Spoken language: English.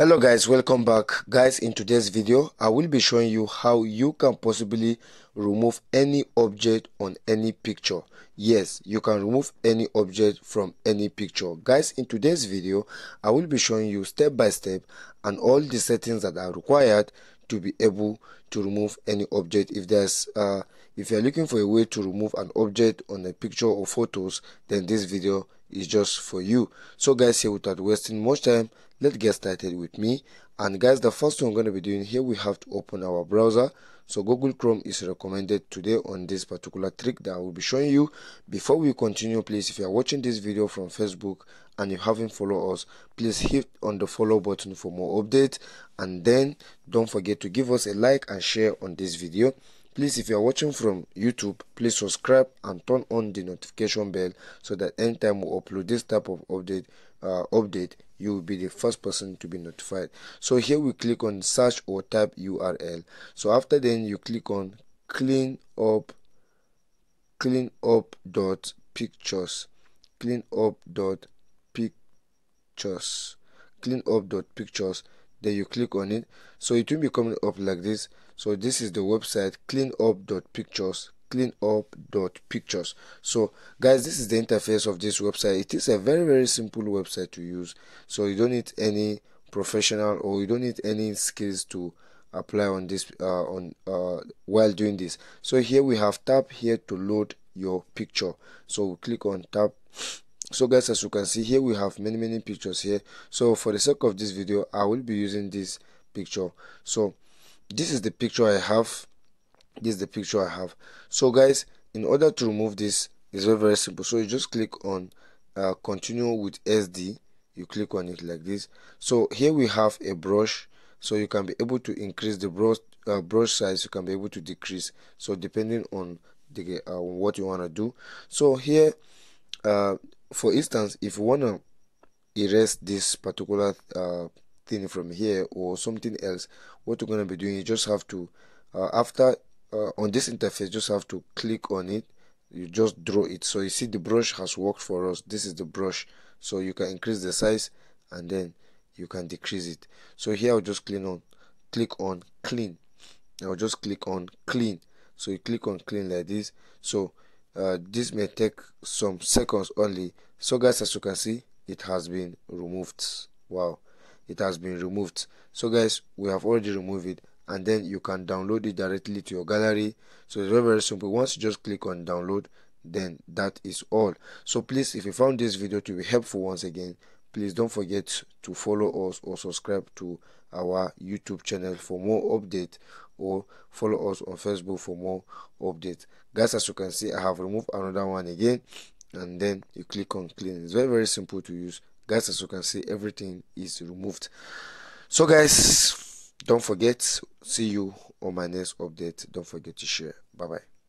hello guys. Welcome back. Guys in today's video i will be showing you how you can possibly remove any object on any picture. Yes you can remove any object from any picture. Guys in today's video i will be showing you step by step and all the settings that are required to be able to remove any object. If there's uh if you're looking for a way to remove an object on a picture or photos then this video is just for you. So guys here without wasting much time let's get started with me and guys the first thing i'm going to be doing here we have to open our browser. So google chrome is recommended today on this particular trick that i will be showing you. Before we continue please if you are watching this video from facebook and you haven't followed us please hit on the follow button for more updates. And then don't forget to give us a like and share on this video please if you are watching from youtube please subscribe and turn on the notification bell so that anytime we upload this type of update uh, update you will be the first person to be notified. So here we click on search or type url so after then you click on clean up clean up dot pictures clean up dot pictures clean up dot pictures then you click on it. So it will be coming up like this. So this is the website cleanup.pictures cleanup.pictures so guys this is the interface of this website. It is a very very simple website to use. So you don't need any professional or you don't need any skills to apply on this uh, on uh, while doing this. So here we have tap here to load your picture. So we click on tap so guys as you can see here we have many many pictures here. So for the sake of this video i will be using this picture. So this is the picture i have. This is the picture i have. So guys in order to remove this it's very very simple. So you just click on uh, continue with sd you click on it like this. So here we have a brush. So you can be able to increase the brush uh, brush size. You can be able to decrease. So depending on the uh, what you want to do. So here uh, for instance if you want to erase this particular uh, thing from here or something else what you're going to be doing you just have to uh, after uh, on this interface just have to click on it. You just draw it. So you see the brush has worked for us. This is the brush. So you can increase the size and then you can decrease it. So here I'll just clean on click on clean. I'll just click on clean. So you click on clean like this. So uh, this may take some seconds only. So guys as you can see it has been removed. Wow it has been removed. So guys we have already removed it and then you can download it directly to your gallery. So it's very very simple. Once you just click on download then that is all. So please if you found this video to be helpful once again please don't forget to follow us or subscribe to our youtube channel for more updates or follow us on facebook for more updates. Guys as you can see i have removed another one again and then you click on clean. It's very very simple to use. Guys as you can see everything is removed. So guys don't forget see you on my next update. Don't forget to share. Bye bye